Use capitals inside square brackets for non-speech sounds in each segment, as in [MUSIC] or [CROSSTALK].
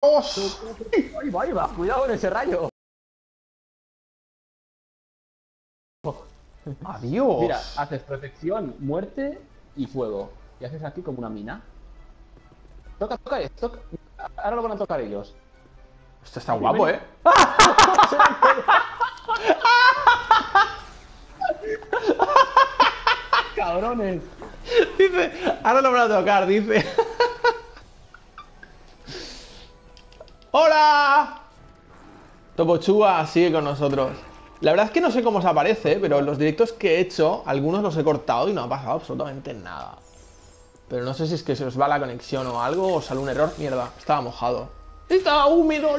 ¡Ahí va, ahí va! ¡Cuidado con ese rayo! ¡Adiós! Mira, haces protección, muerte y fuego. Y haces aquí como una mina. Toca, toca esto. Ahora lo van a tocar ellos. Esto está guapo, ¿eh? [LAUGHS] ¡Cabrones! Dice, ahora lo van a tocar, dice. ¡Hola! Topochua sigue con nosotros. La verdad es que no sé cómo os aparece, pero los directos que he hecho, algunos los he cortado y no ha pasado absolutamente nada. Pero no sé si es que se os va la conexión o algo, o sale un error. Mierda, estaba mojado. Estaba húmedo.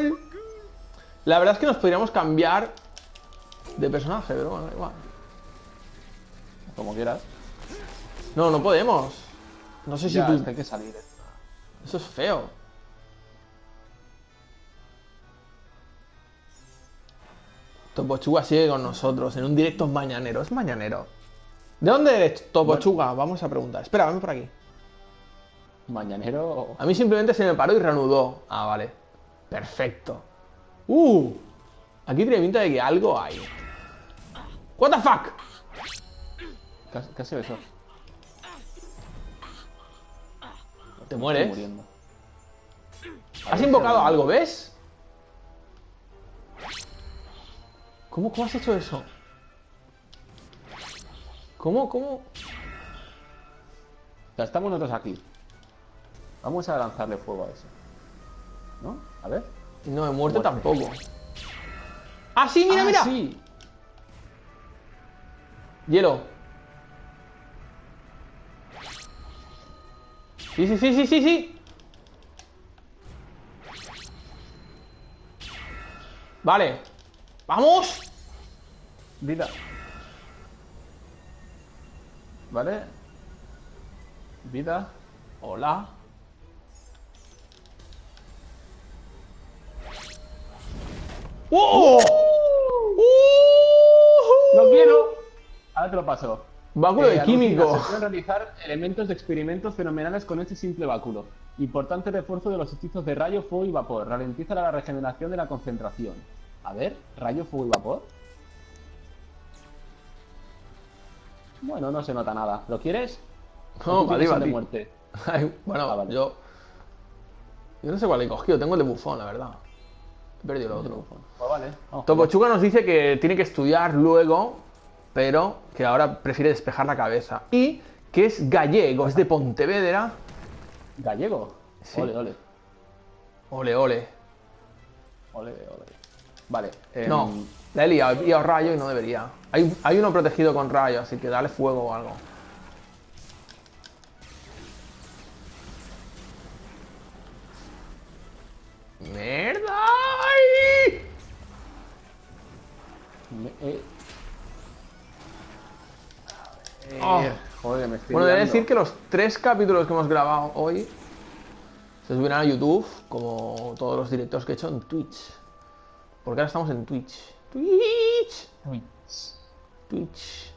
La verdad es que nos podríamos cambiar de personaje, pero bueno, igual. Como quieras. No, no podemos. No sé si Ya, tú... es que hay que salir. Eso es feo. Topochuga sigue con nosotros en un directo mañanero. Es mañanero. ¿De dónde eres, Topochuga? Vamos a preguntar. Espera, vamos por aquí. Mañanero. A mí simplemente se me paró y reanudó. Ah, vale. Perfecto. ¡Uh! Aquí tiene pinta de que algo hay. ¿What the fuck? ¿Qué ha- qué ha sido eso? Te mueres. Has invocado algo, ¿ves? ¿Cómo, ¿Cómo has hecho eso? ¿Cómo, cómo? Sea, estamos nosotros aquí. Vamos a lanzarle fuego a eso. ¿No? A ver. No, muerte Muerte. tampoco. ¡Ah, sí, mira, Ah, mira! sí. Hielo. Sí, sí, sí, sí, sí, sí. Vale. ¡Vamos! Vida. ¿Vale? Vida. Hola. ¡Wow! ¡Lo quiero! Ahora te lo paso. Báculo de alucina, químico. Se pueden realizar elementos de experimentos fenomenales con este simple báculo. Importante refuerzo de los hechizos de rayo, fuego y vapor. Ralentiza la regeneración de la concentración. A ver, rayo, fuego y vapor. Bueno, no se nota nada. ¿Lo quieres? No, ¿O tú para tienes ti, el para de ti. muerte. [LAUGHS] Ay, bueno, Ah, vale. yo. Yo no sé cuál he cogido, tengo el de bufón, la verdad. He perdido el otro. Pues vale. vamos. Nos dice que tiene que estudiar luego, pero que ahora prefiere despejar la cabeza. Y que es gallego, es de Pontevedra. Gallego. Sí. Ole, ole. Ole, ole. Ole, ole. Vale. em, No, la he liado, he pillado rayo y no debería. Hay, hay uno protegido con rayo, así que dale fuego o algo. ¡Mierda! ¡Ay! me- eh, Oh. eh, Joder, me estoy Bueno, he de liando. decir que los tres capítulos que hemos grabado hoy se subirán a YouTube, como todos los directos que he hecho en Twitch. Porque ahora estamos en Twitch. Twitch. Uy. Twitch.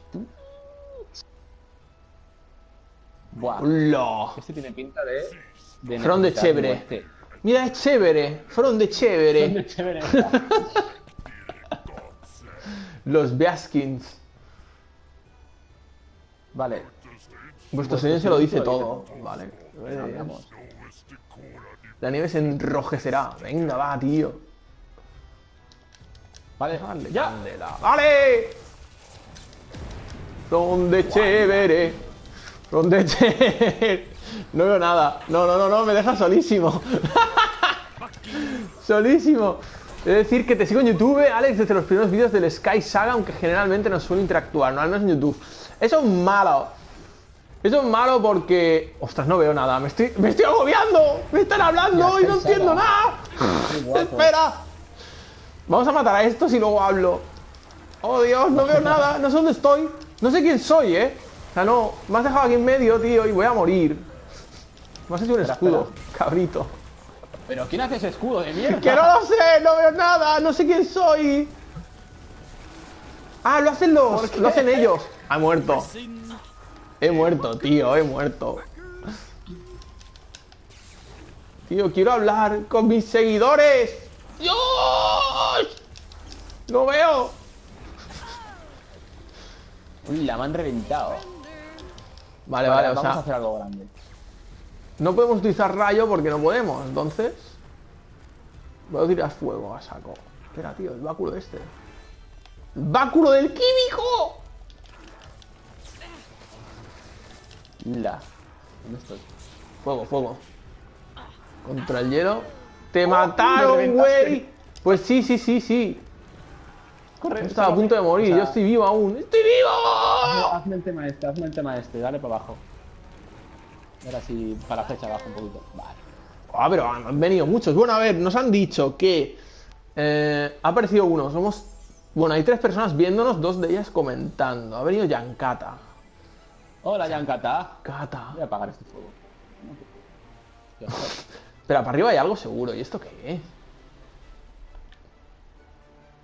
Buah. ¡Hola! Este tiene pinta de. de Front de chévere. muerte. Mira, es chévere. Front de chévere. Front de chévere. [LAUGHS] Los Beaskins. vale. Vuestro Vuestro silencio lo dice todo. Vale. La nieve se enrojecerá. Venga, va, tío. Vale, Dale, ya. candela. ¡Vale! Donde chévere. Donde chévere. No veo nada. No, no, no, no, me deja solísimo. [LAUGHS] solísimo. Es decir, que te sigo en YouTube, Alex, desde los primeros vídeos del Sky Saga, aunque generalmente no suelo interactuar, no al menos en YouTube. Eso es malo. Eso es malo porque. Ostras, no veo nada. Me estoy, me estoy agobiando. Me están hablando y no entiendo nada. Espera. Vamos a matar a estos y luego hablo. Oh Dios, no veo nada, no sé dónde estoy. No sé quién soy, eh. O sea, no, me has dejado aquí en medio, tío, y voy a morir. Me has hecho un Espera, escudo, cabrito. Pero ¿quién hace ese escudo de mierda? Que no lo sé, no veo nada, no sé quién soy. Ah, lo hacen los, lo hacen ellos. Ha muerto. He muerto, tío, he muerto. Tío, quiero hablar con mis seguidores. ¡Dios! ¡Lo veo! Uy, la me han reventado. Vale, vale, o vamos sea, a hacer algo grande. no podemos utilizar rayo porque no podemos, entonces... Voy a tirar fuego a saco. Espera, tío, el báculo este. ¡El báculo del químico! La. ¿Dónde estoy? Fuego, fuego. Contra el hielo. ¡Te Oh, mataron, güey! Pues sí, sí, sí, sí. Corre. Yo estaba a punto de morir, O sea, yo estoy vivo aún. ¡Estoy vivo! hazme- Hazme el tema este, hazme el tema este, dale para abajo. Ahora sí, para la flecha abajo un poquito. Vale. Ah, pero han venido muchos. Bueno, a ver, nos han dicho que eh, ha aparecido uno. Somos. Bueno, hay tres personas viéndonos, dos de ellas comentando. Ha venido Yankata. Hola, Yankata. Kata. Voy a apagar este fuego. [LAUGHS] Pero para arriba hay algo seguro. ¿Y esto qué es?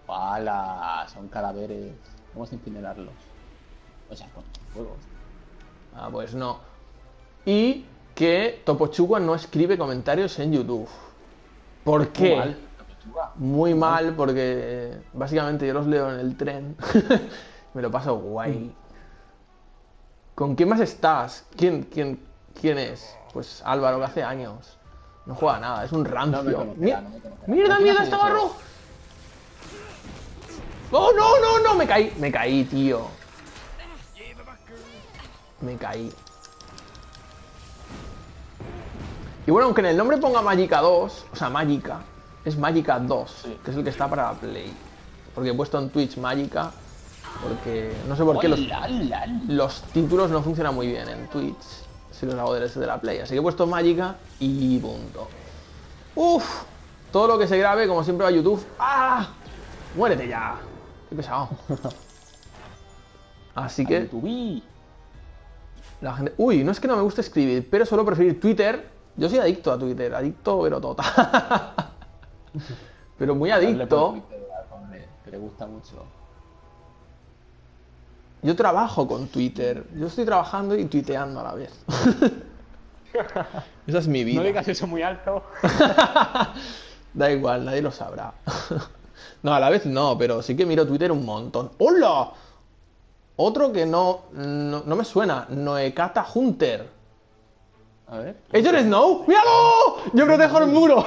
¡Hala! Son cadáveres. Vamos a incinerarlos. O sea, con fuego. Ah, pues no. Y que Topochuga no escribe comentarios en YouTube. ¿Por qué? Muy mal. Muy mal, porque eh, básicamente yo los leo en el tren. [LAUGHS] Me lo paso guay. ¿Con quién más estás? ¿Quién, quién, quién es? Pues Álvaro, que hace años. No juega nada, es un rancio. No me conocerá, Mi- no me conocerá. ¡Mierda, ¿Por qué mierda, estaba rojo! ¡Oh, no, no, no! Me caí, me caí, tío. Me caí. Y bueno, aunque en el nombre ponga Magica 2, o sea, Magica, es Magica 2, Sí. que es el que está para la Play. Porque he puesto en Twitch Magica, porque no sé por qué los, los títulos no funcionan muy bien en Twitch si los hago desde de la Play. Así que he puesto Magica y punto. Uf, todo lo que se grabe, como siempre, va a YouTube. ¡Ah! Muérete ya. Qué pesado. [LAUGHS] Así que YouTube. la gente. Uy, no es que no me guste escribir, pero suelo preferir Twitter. Yo soy adicto a Twitter, adicto, pero total. [LAUGHS] pero muy adicto. Que le gusta mucho. Yo trabajo con Twitter. Yo estoy trabajando y tuiteando a la vez. [LAUGHS] Esa es mi vida. No digas eso muy alto. [LAUGHS] Da igual, nadie lo sabrá. [LAUGHS] no, a la vez no, pero sí que miro Twitter un montón. ¡Hola! Otro que no, no, no me suena. Noekata Hunter. A ver. ¿Es Jon Snow? ¡Míralo! Yo protejo el muro.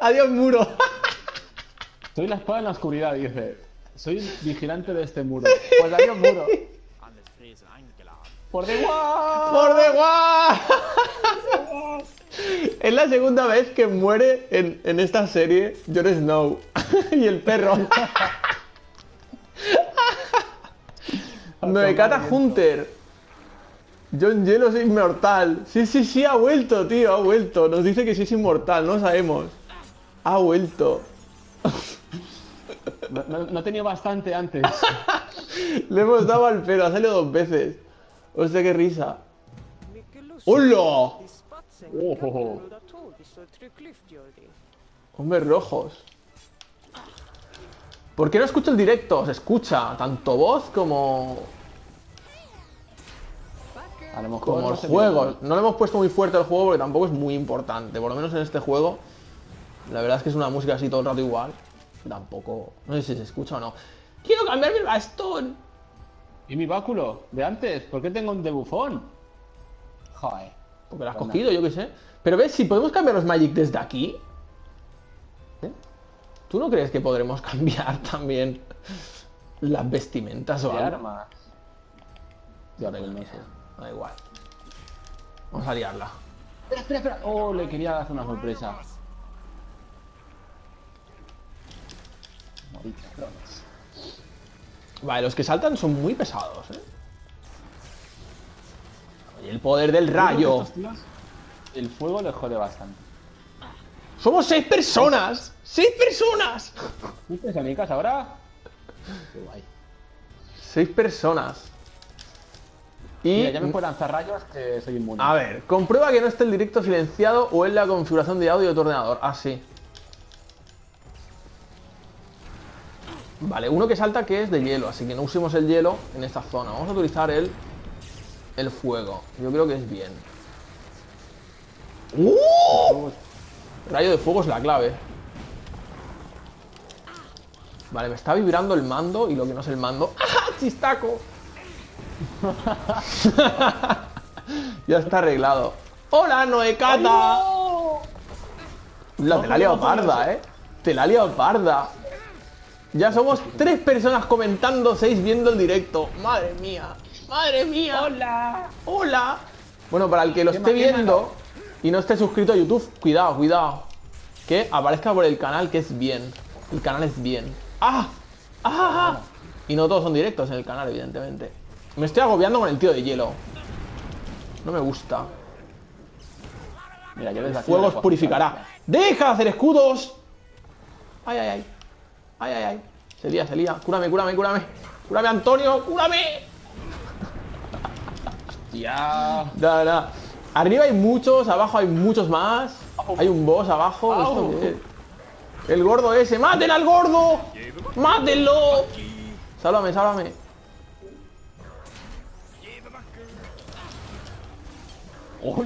Adiós, muro. Soy la espada en la oscuridad, dice. Soy vigilante de este muro. Pues muro. Alles Fräse eingeladen. Por de guau. ¡Por de guau! Es la segunda vez que muere en, en esta serie Jon Snow. [LAUGHS] y el perro. Noekata Hunter. John Hielo es inmortal. Sí, sí, sí, ha vuelto, tío, ha vuelto. Nos dice que sí es inmortal, no sabemos. Ha vuelto. No, no- no he tenido bastante antes. [LAUGHS] Le hemos dado al pelo, ha salido dos veces. Hostia, qué risa. ¡Hola! Hombres rojos. ¿Por qué no escucho el directo? Se escucha tanto voz como, A lo mejor como el juego. No le hemos puesto muy fuerte el juego porque tampoco es muy importante. Por lo menos en este juego. La verdad es que es una música así todo el rato igual. Tampoco. No sé si se escucha o no. Quiero cambiarme el bastón. ¿Y mi báculo? ¿De antes? ¿Por qué tengo un de bufón? Joder. Porque lo has Pues cogido, yo qué sé. Pero ves, si podemos cambiar los Magic desde aquí. ¿Eh? ¿Tú no crees que podremos [LAUGHS] cambiar también las vestimentas o De algo? armas. Yo no sé. Da igual. Vamos a liarla. Espera, espera, espera. Oh, le quería hacer una sorpresa. Vale, los que saltan son muy pesados, ¿eh? Y el poder del rayo. El fuego le jode bastante. ¡Somos seis personas! ¡Seis personas! ¿Viste a mi casa ahora? Qué guay. Seis personas. Y... Mira, ya me puedo lanzar rayos que soy inmune. A ver, comprueba que no esté el directo silenciado o en la configuración de audio de tu ordenador. Ah, sí. Vale, uno que salta que es de hielo, así que no usemos el hielo en esta zona. Vamos a utilizar el, el fuego. Yo creo que es bien. ¡Uh! Rayo de fuego es la clave. Vale, me está vibrando el mando y lo que no es el mando. [LAUGHS] ¡Ah! ¡Chistaco! [LAUGHS] ya está arreglado. ¡Hola, Noecata! La, te la ha liado parda, eh. Te la ha liado parda. Ya somos tres personas comentando, seis viendo el directo. Madre mía. Madre mía. Hola. Hola. Bueno, para el que lo esté viendo y no esté suscrito a YouTube, cuidado, cuidado. Que aparezca por el canal, que es bien. El canal es bien. ¡Ah! ¡Ah! Y no todos son directos en el canal, evidentemente. Me estoy agobiando con el tío de hielo. No me gusta. Mira, yo desde aquí Fuego os purificará. ¡Deja de hacer escudos! ¡Ay, ay, ay! ¡Ay, ay, ay! Se lía, se lía. Cúrame, cúrame, cúrame. Cúrame, Antonio, cúrame. Ya. Nada, nada. Arriba hay muchos, abajo hay muchos más. Hay un boss abajo. El gordo ese. ¡Maten al gordo! ¡Mátenlo! Sálvame, sálvame.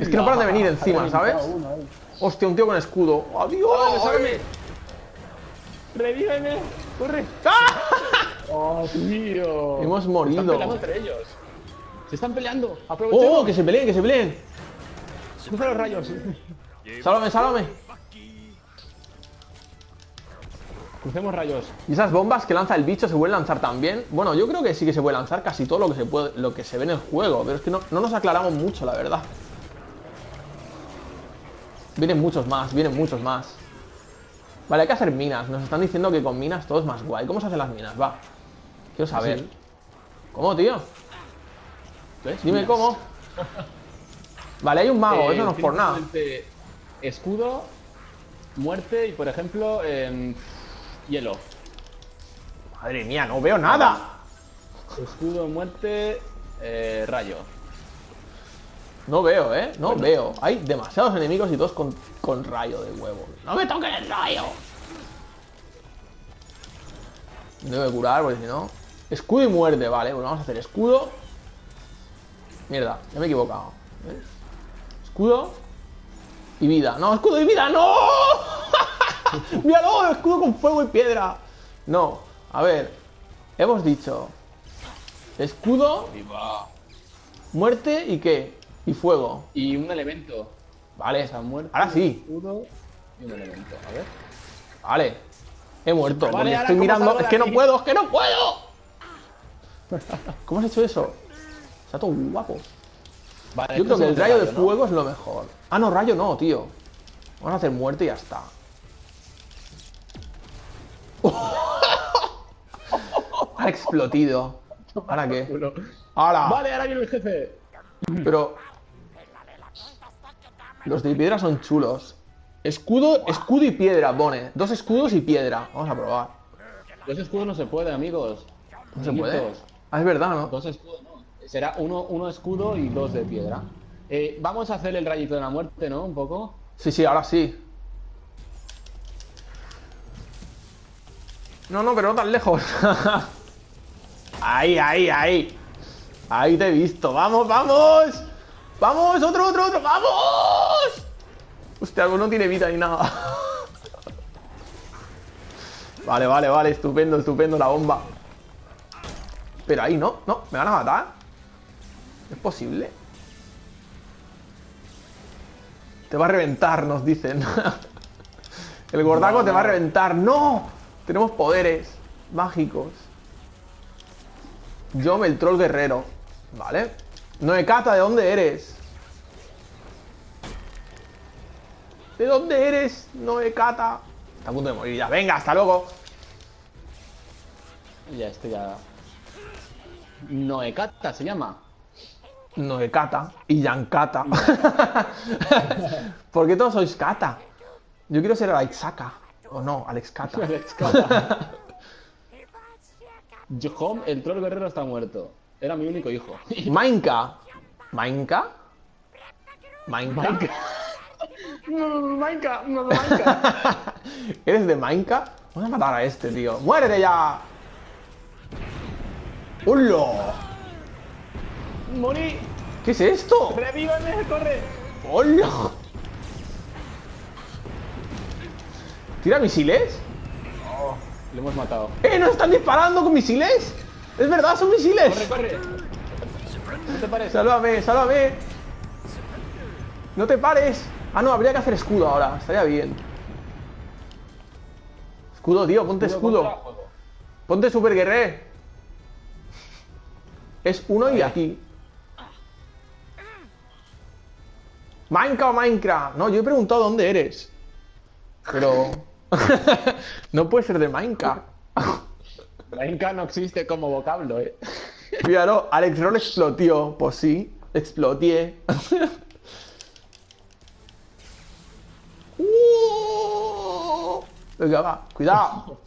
Es que no paran de venir encima, ¿sabes? Hostia, un tío con escudo. ¡Adiós! ¡Sálvame! ¡Revíveme! ¡Corre! ¡Ah! ¡Oh, tío! Hemos Se morido. están peleando entre ellos. Se están peleando. Aprovechemos. ¡Oh! Que se peleen, que se peleen. Cruza los rayos. Sálvame, sálvame. Crucemos rayos. Y esas bombas que lanza el bicho se pueden lanzar también. Bueno, yo creo que sí que se puede lanzar casi todo lo que se puede, lo que se ve en el juego, pero es que no, no nos aclaramos mucho, la verdad. Vienen muchos más, vienen muchos más. Vale, hay que hacer minas. Nos están diciendo que con minas todo es más guay. ¿Cómo se hacen las minas? Va. Quiero saber. Sí. ¿Cómo, tío? ¿Ves? Dime cómo. Vale, hay un mago, Eh, eso no es por nada. Escudo, muerte y, por ejemplo, em, hielo. Madre mía, no veo nada. Escudo, muerte, eh, rayo. No veo, ¿eh? No veo. Hay demasiados enemigos y todos con, con rayo de huevo. ¡No me toques el rayo! Debo de curar, porque si no... Escudo y muerte, vale. Pues vamos a hacer escudo. Mierda, ya me he equivocado. ¿Ves? Escudo y vida. No, escudo y vida, no. [LAUGHS] Míralo, escudo con fuego y piedra. No, a ver. Hemos dicho escudo, muerte y qué? Y fuego. Y un elemento. Vale, O sea, muerte, ahora sí. y un elemento. A ver. Vale. He muerto. Vale, porque ahora, estoy ¿cómo mirando. Es que no puedo, es que no puedo. [LAUGHS] ¿Cómo has hecho eso? Está todo guapo. Vale, Yo creo que el rayo de ¿no? fuego es lo mejor. Ah, no, rayo no, tío. Vamos a hacer muerte y ya está. [LAUGHS] Ha explotado. ¿Ahora qué? [LAUGHS] ¡Ahora! Vale, ahora viene el jefe. Pero. Los de piedra son chulos. Escudo, escudo y piedra, pone. Dos escudos y piedra. Vamos a probar. Dos escudos no se puede, amigos. ¿No se puede? Ah, es verdad, ¿no? Dos escudos, no. Será uno, uno escudo y dos de piedra. Eh, vamos a hacer el rayito de la muerte, ¿no? Un poco. Sí, sí, ahora sí. No, no, pero no tan lejos. [LAUGHS] ahí, ahí, ahí. Ahí te he visto. ¡Vamos, vamos! ¡Vamos! ¡Otro, otro, otro! ¡Vamos! Hostia, no tiene vida ni nada. vale, vale, vale. Estupendo, estupendo la bomba. Pero ahí no, no. ¿Me van a matar? ¿Es posible? Te va a reventar, nos dicen. El gordaco te va a reventar. ¡No! Tenemos poderes mágicos. Yom, el troll guerrero. Vale. Noekata, ¿de dónde eres? ¿De dónde eres, Noekata? Está a punto de morir ya. Venga, hasta luego. Ya, este ya. Noekata se llama. Noekata y Yankata. [LAUGHS] ¿Por qué todos sois Kata? Yo quiero ser Alexaka. O no, Alex Kata. Johom, [LAUGHS] [LAUGHS] el troll guerrero está muerto. Era mi único hijo. Mainka. ¿Mainka? ¿Mainka? Minecraft, Minecraft. [LAUGHS] ¿Eres de Mainka? Vamos a matar a este, tío. ¡Muérete ya! ¡Hola! Morí. ¿Qué es esto? Revívame, corre. ¡Hola! ¿Tira misiles? Le hemos matado. ¡Eh! ¿Nos están disparando con misiles? Es verdad, son misiles. ¡Corre, corre! ¿No te parece? Sálvame, sálvame. No te pares. Ah, no, habría que hacer escudo ahora. Estaría bien. Escudo, tío, ponte Escudo. Ponte super guerrero. Es uno y aquí. Minecraft o Minecraft. No, yo he preguntado dónde eres. Pero. [LAUGHS] no puede ser de Minecraft. Inca no existe como vocablo, eh. Míralo, Alex Roll explotió. Pues sí, explotié. Venga, va, cuidado.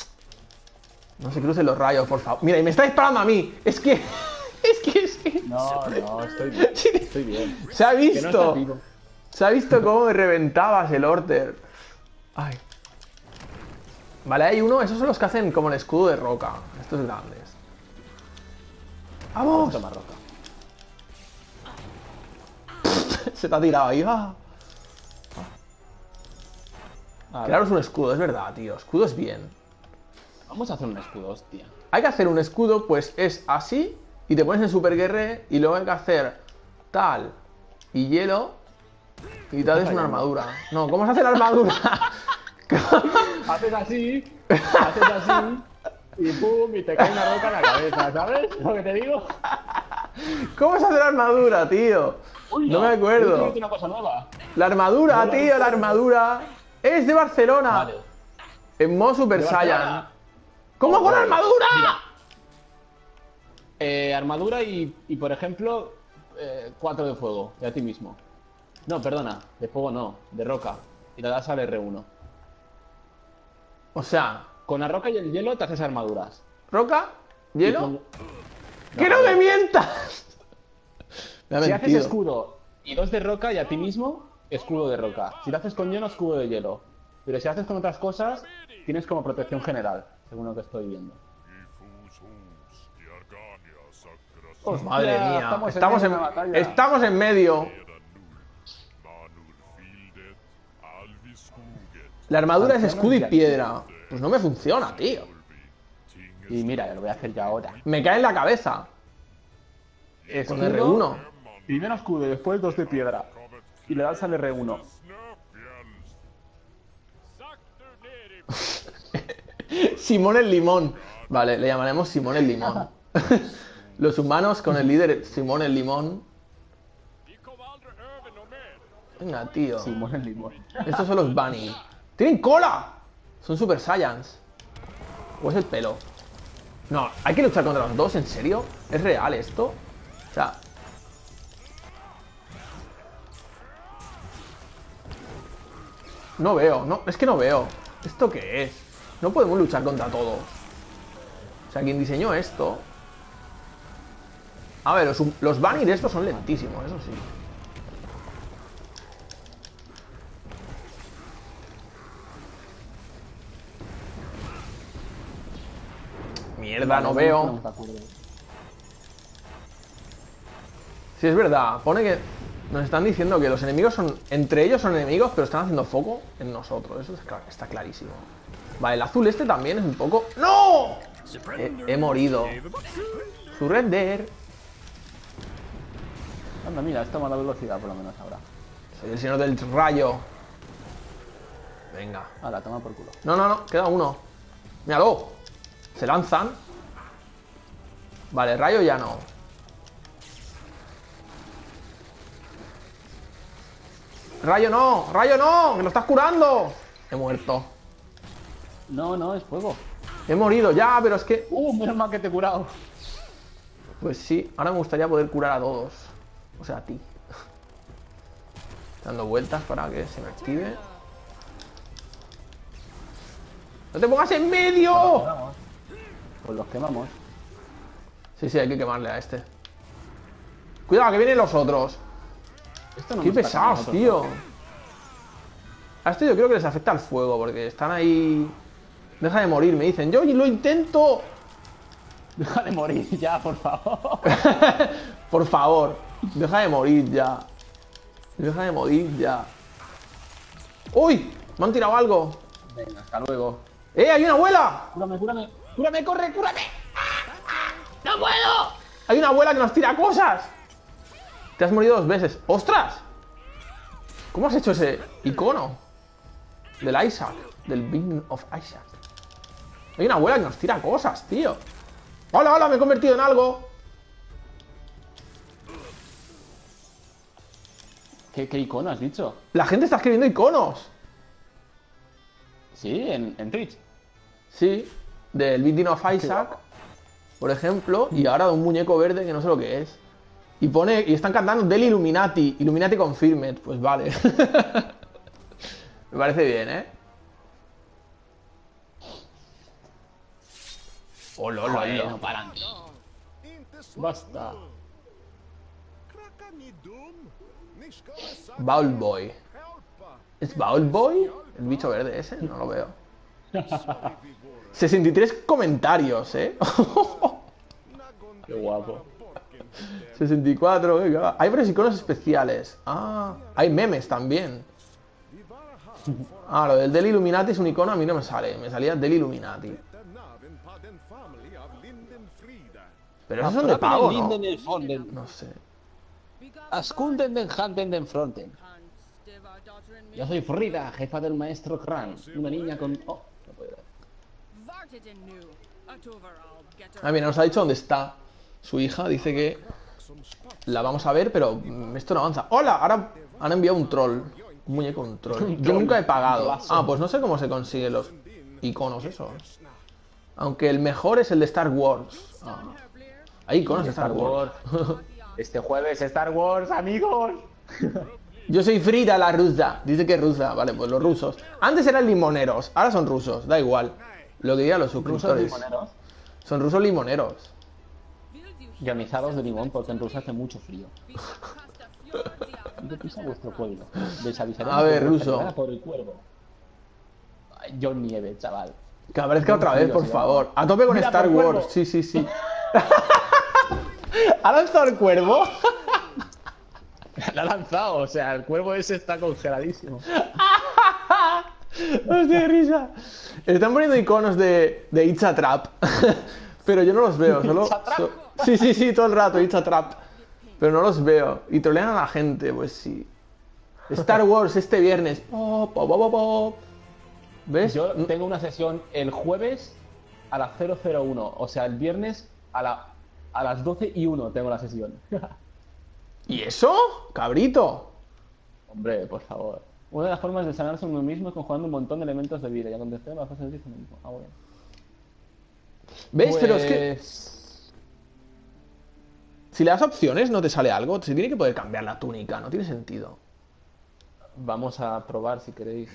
No se crucen los rayos, por favor. Mira, y me está disparando a mí. Es que. [LAUGHS] Es que. Es que... No, no, estoy bien. Estoy bien. Se ha Que no estás visto. Se ha visto cómo me reventabas el order. Ay. Vale, hay uno. Esos son los que hacen como el escudo de roca. Estos grandes. ¡Vamos! Toma roca. [LAUGHS] Se te ha tirado ahí. ¡ah! Crearos un escudo, es verdad, tío. Escudo es bien. Vamos a hacer un escudo, hostia. Hay que hacer un escudo, pues es así. Y te pones en super guerre. Y luego hay que hacer tal y hielo. Y te haces una armadura. No, ¿cómo se hace la armadura? [LAUGHS] Haces así, haces así, y pum, y te cae una roca en la cabeza, ¿sabes? Lo que te digo. ¿Cómo se hace la armadura, tío? Uy, No me Yo acuerdo. descubierto una cosa nueva. La armadura, No tío, la armadura. Es de Barcelona. Vale. En modo Super Saiyan. ¿Cómo con armadura? Mira. Eh, armadura y, y, por ejemplo, 4 de fuego, de a ti mismo. No, perdona, de fuego no, de roca. Y le das al R1. O sea, Con la roca y el hielo te haces armaduras. roca, hielo. con- ¡Que no me mientas! Me ha Si haces escudo y dos de roca y a ti mismo, escudo de roca. Si lo haces con hielo, escudo de hielo. Pero si haces con otras cosas, tienes como protección general, según lo que estoy viendo. Pues madre mía. estamos Estamos, en en, medio estamos en. La armadura es escudo y piedra. Pues no me funciona, tío. Y mira, lo voy a hacer ya ahora. Me cae en la cabeza. Con R1. Primero escudo y después dos de piedra. Y le das al R1. [LAUGHS] Simón el Limón. Vale, le llamaremos Simón el Limón. [LAUGHS] Los humanos con el líder Simón el Limón. Venga, tío. Simón el limón. Estos son los Bunny. ¡Tienen cola! Son Super Saiyans. ¿O es el pelo? No, hay que luchar contra los dos, ¿en serio? ¿Es real esto? O sea... No veo, no, es que no veo. ¿Esto qué es? No podemos luchar contra todos. O sea, quien diseñó esto... A ver, los, los de estos son lentísimos, eso sí. Mierda, no veo. Sí, es verdad. Pone que nos están diciendo que los enemigos son. Entre ellos son enemigos, pero están haciendo foco en nosotros. Eso está, está clarísimo. Vale, el azul este también es un poco. ¡No! He, he morido. Surrender. Anda, mira, esto me da velocidad por lo menos ahora. Soy el señor del rayo. Venga. Ahora, toma por culo. No, no, no, queda uno. Míralo. Se lanzan. Vale, rayo ya no. Rayo no, rayo no, me lo estás curando. He muerto. No, no, es fuego. He morido ya, pero es que... Uh, menos mal que te he curado. Pues sí, ahora me gustaría poder curar a todos. O sea, a ti. Dando vueltas para que se me active. ¡No te pongas en medio! Pues los quemamos. Sí, sí, hay que quemarle a este. Cuidado, que vienen los otros. Esto no Qué pesados, nosotros, tío. A esto yo creo que les afecta el fuego, porque están ahí... Deja de morir, me dicen. Yo lo intento. [LAUGHS] Deja de morir [LAUGHS] ya, por favor. [LAUGHS] Por favor, deja de morir ya. Deja de morir ya. ¡Uy! Me han tirado algo. Venga, hasta luego. ¡Eh, hay una abuela! Cúrame, cúrame. ¡Cúrame, corre, cúrame! ¡No puedo! ¡Hay una abuela que nos tira cosas! Te has morido dos veces. ¡Ostras! ¿Cómo has hecho ese icono? Del Isaac. Del Being of Isaac. Hay una abuela que nos tira cosas, tío. ¡Hola, hola! Me he convertido en algo. ¿Qué, qué icono has dicho? La gente está escribiendo iconos. Sí, en, en Twitch. Sí. Del Being of Isaac. Por ejemplo. Y ahora de un muñeco verde que no sé lo que es. Y pone. Y están cantando del Illuminati. Illuminati Confirmed. Pues vale. [LAUGHS] Me parece bien, ¿eh? Hola, hola, Joder, no paran. Basta. Bowl Boy. ¿Es Bowl Boy? ¿El bicho verde ese? No lo veo. [LAUGHS] 63 comentarios, ¿eh? [LAUGHS] Qué guapo. 64, venga. Hay varios iconos especiales. Ah, hay memes también. Ah, lo del Del Illuminati es un icono, a mí no me sale. Me salía Del Illuminati. Pero esos son de pago, ¿no? No sé. Askunden den Handen den Fronten. Yo soy Frida, jefa del maestro Kran. Una niña con... Oh, no puedo ver. Ah, mira, nos ha dicho dónde está su hija. Dice que la vamos a ver, pero esto no avanza. ¡Hola! Ahora han enviado un troll. Un muñeco, un troll. [LAUGHS] Yo nunca he pagado. Ah, pues no sé cómo se consiguen los iconos esos. Aunque el mejor es el de Star Wars. Ah. Hay iconos de Star Wars. Este jueves Star Wars, amigos. [LAUGHS] Yo soy Frida la rusa. Dice que es rusa. Vale, pues los rusos. Antes eran limoneros, ahora son rusos. Da igual. Lo que digan los Rusos suscriptores. limoneros. Son rusos limoneros. Guionizados de limón porque en Rusia hace mucho frío. ¿Dónde pisa vuestro pueblo? Desavisaremos A ver, de ruso. por el cuervo. Ay, John Nieve, chaval. Que aparezca otra vez, por favor. A tope con Mira, Star Wars. cuervo. Sí, sí, sí. [LAUGHS] ¿Ha lanzado el cuervo? La ha lanzado, o sea, el cuervo ese está congeladísimo. [LAUGHS] Hostia, qué risa. Están poniendo iconos de, de It's a Trap. [LAUGHS] Pero yo no los veo. Solo, Sí, sí, sí, todo el rato, a Trap. Pero no los veo. Y trolean a la gente, pues sí. Star Wars este viernes. Pop, pop, pop, pop. ¿Ves? Yo tengo una sesión el jueves a las 001, o sea, el viernes a, la, a las 12 y 1 tengo la sesión. [LAUGHS] ¿Y eso? Cabrito. Hombre, por favor. Una de las formas de sanarse uno mismo es conjugando un montón de elementos de vida. Ya contesté, me vas a hacer lo mismo. Ah, bueno. ¿Ves? Pero es que Pues, si le das opciones no te sale algo. Se tiene que poder cambiar la túnica. No tiene sentido. Vamos a probar si queréis.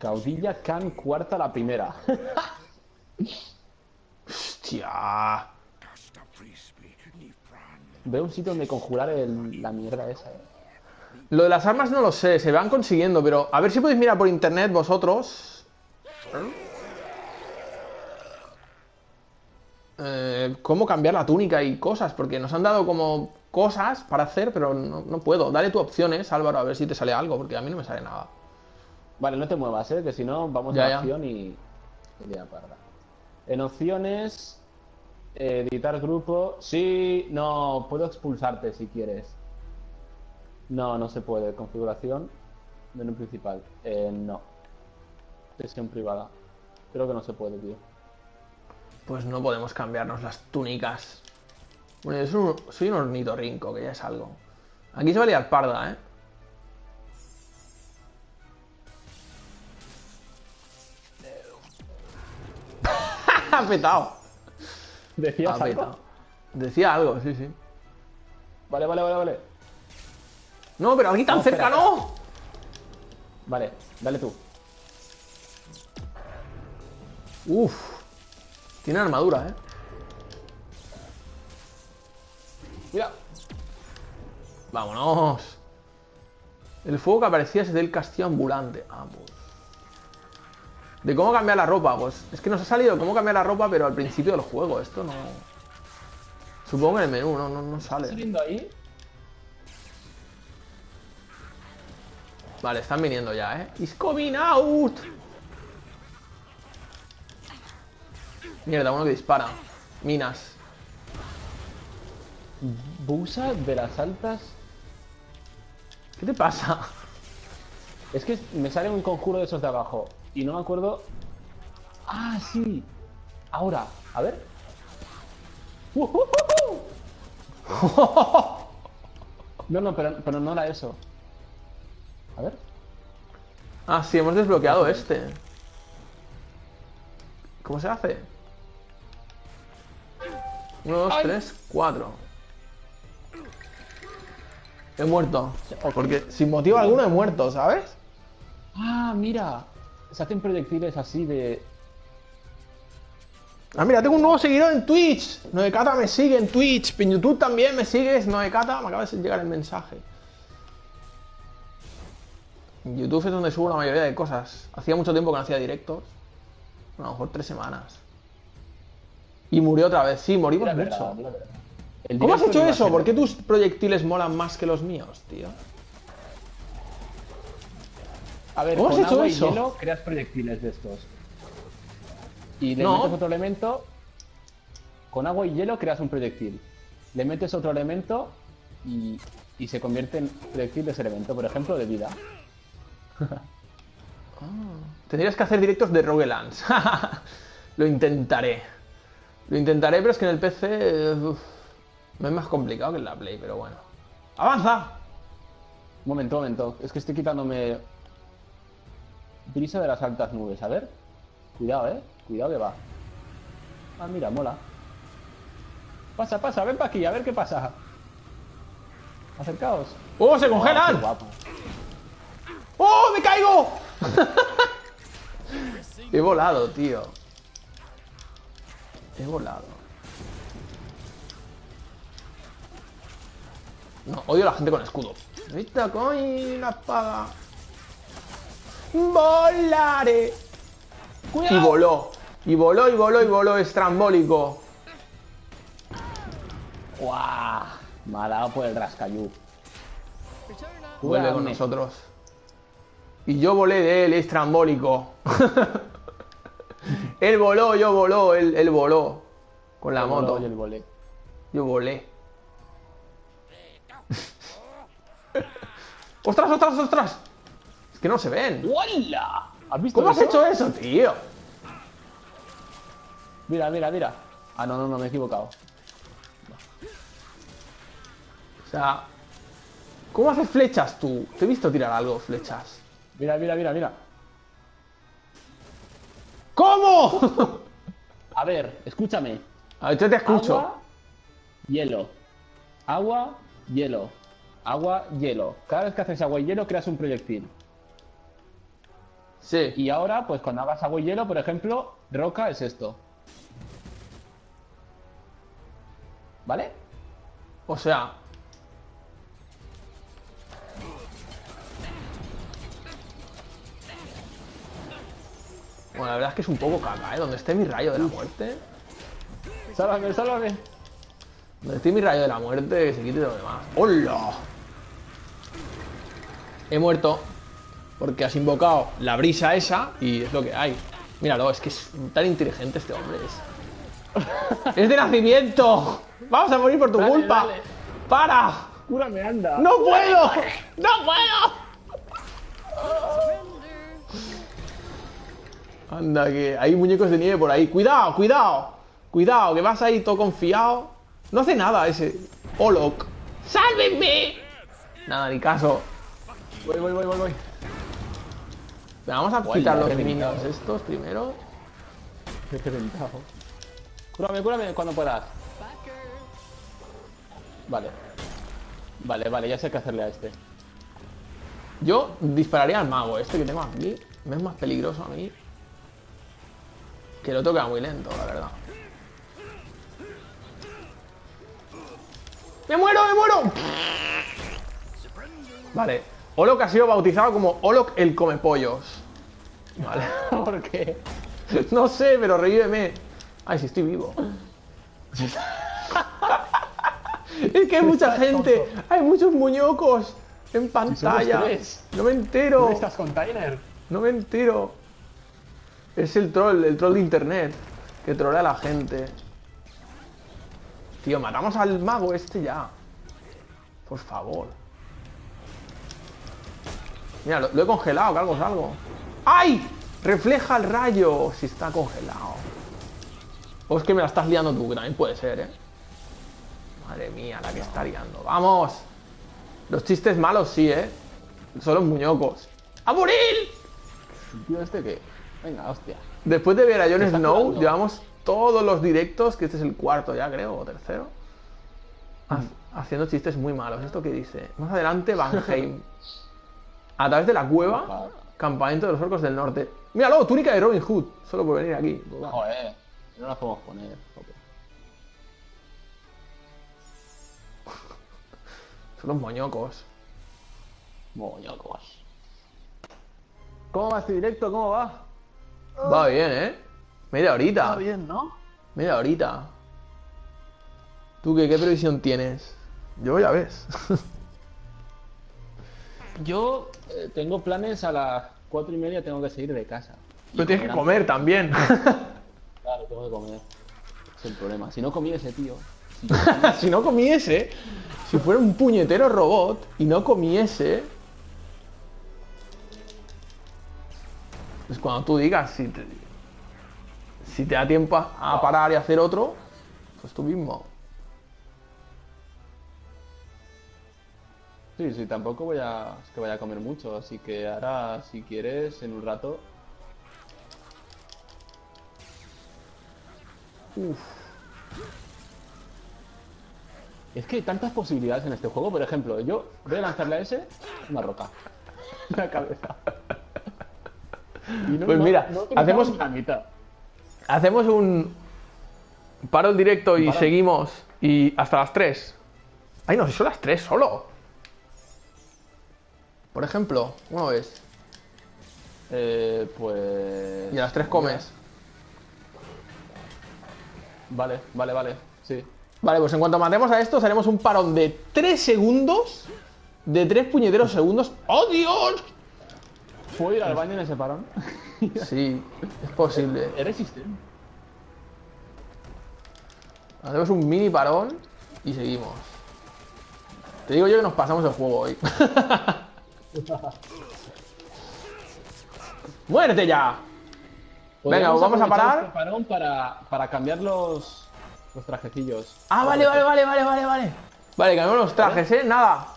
Caudilla Khan cuarta la primera. [LAUGHS] Hostia. Veo un sitio donde conjurar el- la mierda esa. eh. Lo de las armas no lo sé, se van consiguiendo, pero a ver si podéis mirar por internet vosotros. Eh, cómo cambiar la túnica y cosas, porque nos han dado como cosas para hacer, pero no, no puedo. Dale tu opciones, Álvaro, a ver si te sale algo, porque a mí no me sale nada. Vale, no te muevas, ¿eh? que si no vamos Ya, a ya. la opción y. y ya, parda. En opciones, eh, editar grupo. Sí, no, puedo expulsarte si quieres. No, no se puede. Configuración, menú principal. Eh, no. Sesión privada. Creo que no se puede, tío. Pues no podemos cambiarnos las túnicas. Bueno, yo soy un, soy un ornitorrinco, que ya es algo. Aquí se va a liar parda, ¿eh? [LAUGHS] Ha petado. ¿Decías Ha algo? petado. Decía algo, sí, sí. Vale, vale, vale, vale. No, pero aquí tan No, cerca no. Vale, dale tú. Uf. Tiene armadura, ¿eh? Mira. Vámonos. El fuego que aparecía es del castillo ambulante. Ah, pues. De cómo cambiar la ropa, pues. Es que nos ha salido cómo cambiar la ropa, pero al principio del juego. Esto no. Supongo que en el menú no, no, no ¿Estás sale. ahí? Vale, están viniendo ya, ¿eh? It's coming out. Mierda, uno que dispara. Minas. Busa de las altas. ¿Qué te pasa? Es que me sale un conjuro de esos de abajo. Y no me acuerdo. Ah, sí. Ahora, a ver. [LAUGHS] No, no, pero, pero no era eso. A ver. Ah, sí, hemos desbloqueado este. ¿Cómo se hace? Uno, dos, Ay. tres, cuatro. He muerto. Porque sin motivo alguno he muerto, ¿sabes? Ah, mira. Se hacen proyectiles así de. Ah, mira, tengo un nuevo seguidor en Twitch. Noekata me sigue en Twitch. En YouTube también me sigues. Noekata, me acaba de llegar el mensaje. En YouTube es donde subo la mayoría de cosas. Hacía mucho tiempo que no hacía directos. A lo mejor tres semanas. Y murió otra vez. Sí, morimos mucho. ¿Cómo has hecho eso? ¿Por qué tus proyectiles molan más que los míos, tío? A ver, ¿Cómo has con hecho agua eso? y hielo creas proyectiles de estos. Y le No. metes otro elemento. Con agua y hielo creas un proyectil. Le metes otro elemento y, y se convierte en proyectil de ese elemento, por ejemplo, de vida. [LAUGHS] Tendrías que hacer directos de Roguelance. [LAUGHS] Lo intentaré. Lo intentaré, pero es que en el PC uf, me es más complicado que en la Play, pero bueno. ¡Avanza! Un momento, un momento. Es que estoy quitándome. Brisa de las altas nubes, a ver. Cuidado, eh. Cuidado que va. Ah, mira, mola. Pasa, pasa, ven para aquí, a ver qué pasa. Acercaos. ¡Oh, se Oh, qué congelan! guapo. ¡Oh, me caigo! [LAUGHS] He volado, tío. He volado. No, odio a la gente con escudo. Esta coño, la espada. Volaré. Y voló. Y voló, y voló, y voló, estrambólico. ¡Guau! Me ha dado por el rascayú. Vuelve con nosotros. Y yo volé de él, estrambólico. [LAUGHS] él voló, yo voló, él, él voló. Con la voló moto. y el volé. Yo volé. [LAUGHS] ¡Ostras, ostras, ostras! Es que no se ven. ¡Hola! ¿Has visto ¿Cómo has hecho eso, tío? Mira, mira, mira. Ah, no, no, no, me he equivocado. O sea, ¿cómo haces flechas tú? Te he visto tirar algo, flechas. Mira, mira, mira, mira. ¿Cómo? A ver, escúchame. A ver, yo te escucho. Agua, hielo. Agua, hielo. Agua, hielo. Cada vez que haces agua y hielo creas un proyectil. Sí. Y ahora, pues cuando hagas agua y hielo, por ejemplo, roca es esto. ¿Vale? O sea. Bueno, la verdad es que es un poco caca, ¿eh? Donde esté mi rayo de la muerte. Sálvame, sálvame. Donde esté mi rayo de la muerte, que se quite lo demás. ¡Hola! He muerto. Porque has invocado la brisa esa y es lo que hay. Míralo, es que es tan inteligente este hombre. Es, [LAUGHS] es de nacimiento. Vamos a morir por tu Dale, culpa. dale. ¡Para! Cúrame, anda. ¡No puedo! ¡No puedo! Anda, que hay muñecos de nieve por ahí. ¡Cuidado, cuidado! Cuidado, que vas ahí todo confiado. No hace nada ese Olok. ¡Sálvenme! Nada, ni caso. Voy, voy, voy, voy, voy. Vamos a Guay, quitar los minions estos primero. Qué reventado. Cúrame, cúrame cuando puedas. Vale. Vale, vale, ya sé qué hacerle a este. Yo dispararía al mago, este que tengo aquí. Me es más peligroso a mí. Que otro queda muy lento, la verdad. ¡Me muero, me muero! Vale. Olok ha sido bautizado como Olok el Comepollos. Vale. [LAUGHS] ¿Por qué? No sé, pero revíveme. Ay, si estoy vivo. [LAUGHS] es que hay mucha gente. Hay muchos muñecos. en pantalla. No me entero. ¿Dónde estás, container? No me entero. Es el troll, el troll de internet. Que trolea a la gente. Tío, matamos al mago este ya. Por favor. Mira, lo, he congelado, que algo es algo. ¡Ay! Refleja el rayo si está congelado. O es que me la estás liando tú, que también puede ser, ¿eh? Madre mía, la que está liando. ¡Vamos! Los chistes malos sí, ¿eh? Son los muñocos. ¡A morir! ¿este qué? Venga, hostia. Después de ver a Jon Snow, jugando. llevamos todos los directos, que este es el cuarto ya, creo, o tercero, ha- haciendo chistes muy malos. ¿Esto qué dice? Más adelante, Van Heim. A través de la cueva, campamento de los orcos del norte. Míralo, túnica de Robin Hood, solo por venir aquí. Joder, no la podemos poner. [LAUGHS] Son los moñocos. Moñocos. ¿Cómo va este directo? ¿Cómo va? Va bien, ¿eh? Media horita. Va bien, ¿no? Media horita. ¿Tú qué, qué previsión tienes? Yo ya ves. [LAUGHS] Yo eh, tengo planes a las cuatro y media, tengo que salir de casa. Pero tienes que antes. comer también. [LAUGHS] Claro, tengo que comer. Es el problema. Si no comiese, tío. [LAUGHS] Si yo comiese, si no comiese, si fuera un puñetero robot y no comiese, pues cuando tú digas si te, si te da tiempo a, a parar y hacer otro, pues tú mismo. Sí, sí, tampoco voy a, es que vaya a comer mucho, así que ahora, si quieres, en un rato. Uf. Es que hay tantas posibilidades en este juego. Por ejemplo, yo voy a lanzarle a ese una roca. [LAUGHS] Una cabeza. No- Pues mira, no hacemos- la mitad. Hacemos un paro el directo y Para. seguimos y hasta las 3. Ay, no, si son las 3 solo. Por ejemplo, ¿cómo lo ves? Eh, pues. Y a las 3 comes. Vale, vale, vale. Sí. Vale, pues en cuanto matemos a estos, haremos un parón de 3 segundos. De 3 puñeteros segundos. ¡Oh, Dios! ¿Puedo ir al baño en ese parón? Sí, es posible. ¿Eres resistente? Hacemos un mini parón y seguimos. Te digo yo que nos pasamos el juego hoy. [LAUGHS] ¡Muerte ya! Venga, vamos a parar. este parón para, para cambiar los, los trajecillos. Ah, vale, vale, vale, vale, vale, vale. Vale, cambiamos los trajes, ¿eh? Nada.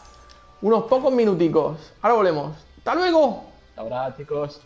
Unos pocos minuticos. Ahora volvemos. ¡Hasta luego! Ahora, chicos.